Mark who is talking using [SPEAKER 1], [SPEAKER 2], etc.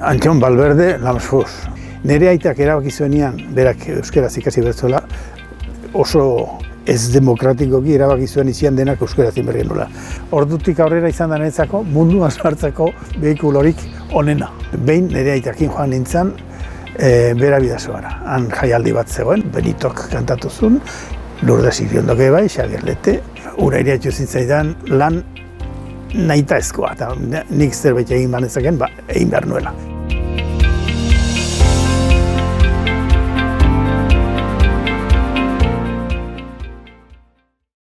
[SPEAKER 1] Antxon Balberde Lamsfus. Nere aitak erabaki zuenean, berak euskaraz ikasi bertzuela, oso ez demokratikoki erabaki zuen izian denak euskaraz inbergen nola. Ordutik aurrera izan da netzako mundu hartzako behikulorik onena. Behin nere aitakin joan nintzen, e, bera bidazoara. Han jaialdi bat zegoen, Benitok kantatu zuen, Lourdes Iriondoke bai, Xavier Lete. Ura iriatxu zitzaidan lan nahita ezkoa, eta nik zerbait egin banezaken, ba, egin behar nuela.